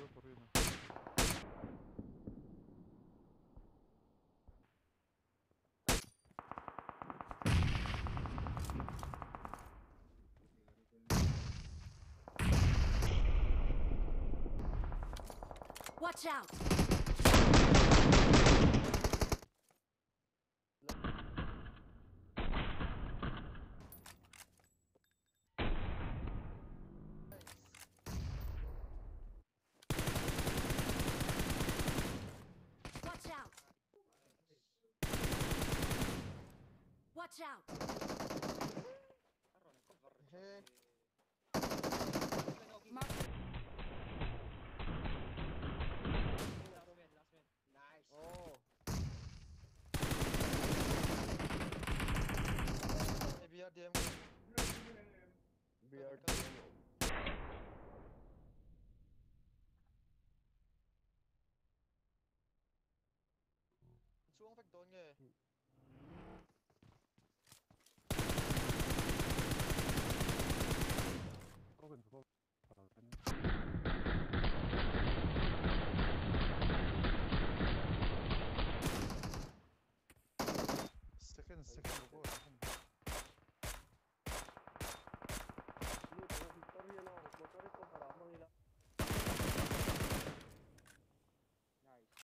Все, порыно. Watch out! Watch out! Hey. Nice. Oh. Biar dia xuống vách tốn nghe open.